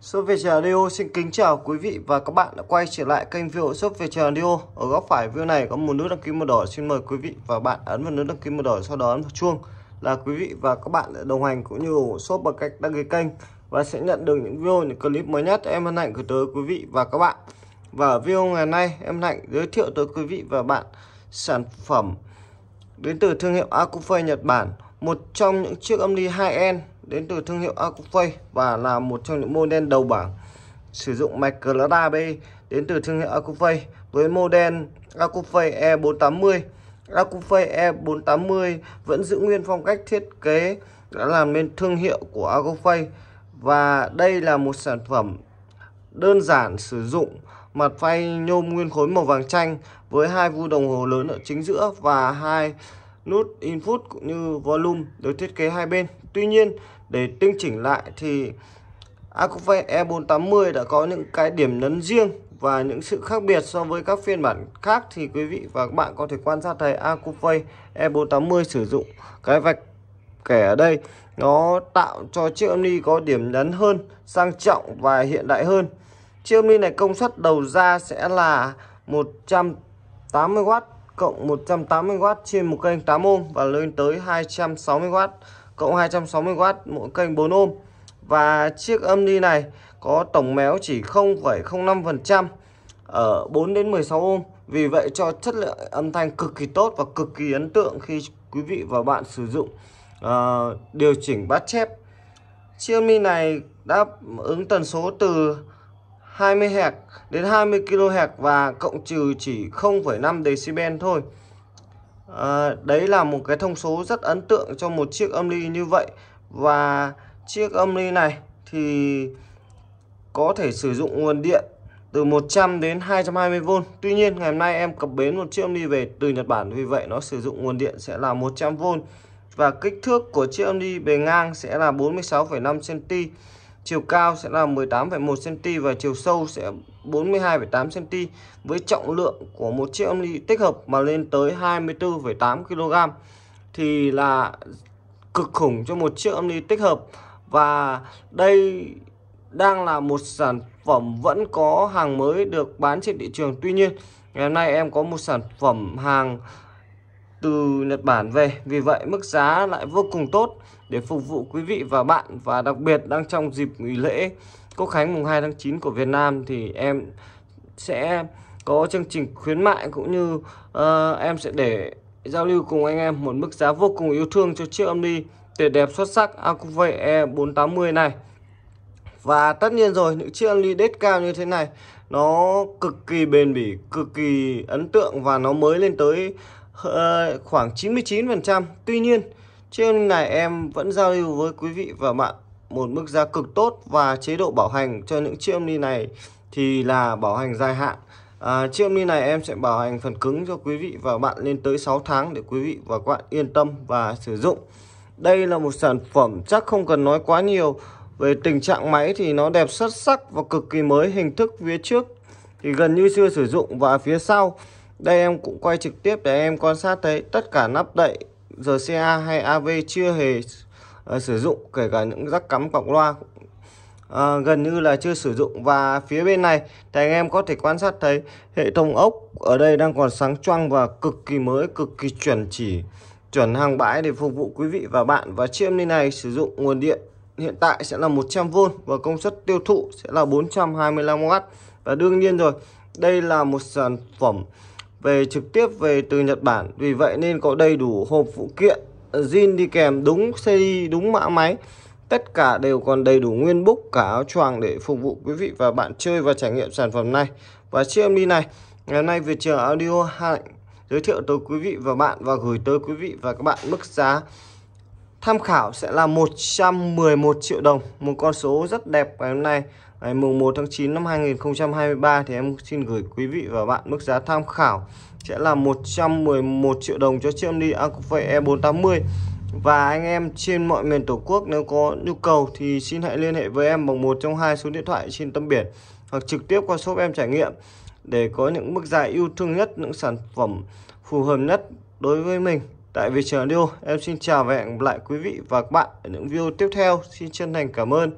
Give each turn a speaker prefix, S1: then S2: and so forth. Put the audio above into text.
S1: Shop về Radio xin kính chào quý vị và các bạn đã quay trở lại kênh video Shop về Radio. Ở góc phải video này có một nút đăng ký màu đỏ. Xin mời quý vị và bạn ấn vào nút đăng ký màu đỏ sau đó ấn vào chuông là quý vị và các bạn đã đồng hành cũng như ủng shop bằng cách đăng ký kênh và sẽ nhận được những video những clip mới nhất em hân hạnh gửi tới quý vị và các bạn. Và ở video ngày nay em hạnh giới thiệu tới quý vị và bạn sản phẩm đến từ thương hiệu Acufei Nhật Bản, một trong những chiếc âm ly high-end đến từ thương hiệu Acufei và là một trong những model đầu bảng sử dụng mạch Clada B đến từ thương hiệu Acufei với model Acufei E480. Acufei E480 vẫn giữ nguyên phong cách thiết kế đã làm nên thương hiệu của Acufei và đây là một sản phẩm đơn giản sử dụng, mặt phay nhôm nguyên khối màu vàng chanh với hai vu đồng hồ lớn ở chính giữa và hai nút input cũng như volume được thiết kế hai bên. Tuy nhiên để tinh chỉnh lại thì Acufei E480 đã có những cái điểm nhấn riêng và những sự khác biệt so với các phiên bản khác thì quý vị và các bạn có thể quan sát thấy Acufei E480 sử dụng cái vạch kẻ ở đây nó tạo cho chiếc âm ly có điểm nhấn hơn, sang trọng và hiện đại hơn. Chiếc âm ly này công suất đầu ra sẽ là 180W cộng 180W trên một kênh 8 ohm và lên tới 260W cộng 260W mỗi kênh 4 ohm. Và chiếc âm ly này có tổng méo chỉ 0,05% ở 4 đến 16 ohm. Vì vậy cho chất lượng âm thanh cực kỳ tốt và cực kỳ ấn tượng khi quý vị và bạn sử dụng uh, điều chỉnh bát chép. Chiếc âm ly này đáp ứng tần số từ 20 Hz đến 20 kHz và cộng trừ chỉ 0,5 decibel thôi. À, đấy là một cái thông số rất ấn tượng cho một chiếc âm ly như vậy. Và chiếc âm ly này thì có thể sử dụng nguồn điện từ 100 đến 220V. Tuy nhiên ngày hôm nay em cập bến một chiếc âm ly về từ Nhật Bản vì vậy nó sử dụng nguồn điện sẽ là 100V và kích thước của chiếc âm ly bề ngang sẽ là 46,5 cm chiều cao sẽ là 18,1 cm và chiều sâu sẽ 42,8 cm với trọng lượng của một chiếc âm ly tích hợp mà lên tới 24,8 kg thì là cực khủng cho một chiếc âm ly tích hợp. Và đây đang là một sản phẩm vẫn có hàng mới được bán trên thị trường. Tuy nhiên ngày hôm nay em có một sản phẩm hàng từ Nhật Bản về. Vì vậy mức giá lại vô cùng tốt để phục vụ quý vị và bạn. Và đặc biệt đang trong dịp nghỉ lễ Quốc Khánh mùng 2 tháng 9 của Việt Nam thì em sẽ có chương trình khuyến mại cũng như uh, em sẽ để giao lưu cùng anh em một mức giá vô cùng yêu thương cho chiếc âm ly tuyệt đẹp xuất sắc Acuvei e E480 này. Và tất nhiên rồi những chiếc âm ly đết cao như thế này nó cực kỳ bền bỉ cực kỳ ấn tượng và nó mới lên tới khoảng 99% tuy nhiên chiếc này em vẫn giao lưu với quý vị và bạn. Một mức giá cực tốt và chế độ bảo hành cho những chiếc Omni ly này thì là bảo hành dài hạn. À, chiếc Omni ly này em sẽ bảo hành phần cứng cho quý vị và bạn lên tới 6 tháng để quý vị và các bạn yên tâm và sử dụng. Đây là một sản phẩm chắc không cần nói quá nhiều về tình trạng máy thì nó đẹp xuất sắc và cực kỳ mới. Hình thức phía trước thì gần như chưa sử dụng và phía sau đây em cũng quay trực tiếp để em quan sát thấy tất cả nắp đậy RCA hay AV chưa hề uh, sử dụng kể cả những rắc cắm cọc loa. Uh, gần như là chưa sử dụng. Và phía bên này thì anh em có thể quan sát thấy hệ thống ốc ở đây đang còn sáng choang và cực kỳ mới cực kỳ chuẩn chỉ chuẩn hàng bãi để phục vụ quý vị và bạn. Và chiếc ly này sử dụng nguồn điện hiện tại sẽ là 100V và công suất tiêu thụ sẽ là 425W và đương nhiên rồi đây là một sản phẩm về trực tiếp về từ Nhật Bản, vì vậy nên có đầy đủ hộp phụ kiện zin đi kèm, đúng cd đúng mã máy. Tất cả đều còn đầy đủ nguyên búc cả áo choàng để phục vụ quý vị và bạn chơi và trải nghiệm sản phẩm này. Và chiếc em đi này, ngày hôm nay Việt Trường Audio hạnh giới thiệu tới quý vị và bạn và gửi tới quý vị và các bạn mức giá tham khảo sẽ là 111 triệu đồng. Một con số rất đẹp ngày hôm nay, ngày mùng 1 tháng 9 năm 2023 thì em xin gửi quý vị và bạn mức giá tham khảo sẽ là 111 triệu đồng cho chiếc đi Acufei E480 và anh em trên mọi miền tổ quốc nếu có nhu cầu thì xin hãy liên hệ với em bằng một trong hai số điện thoại trên tấm biển hoặc trực tiếp qua shop em trải nghiệm để có những mức giá yêu thương nhất, những sản phẩm phù hợp nhất đối với mình tại vì Trường Radio em xin chào và hẹn gặp lại quý vị và các bạn ở những video tiếp theo. Xin chân thành cảm ơn.